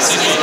Yes.